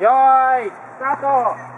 よーいスタート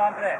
André.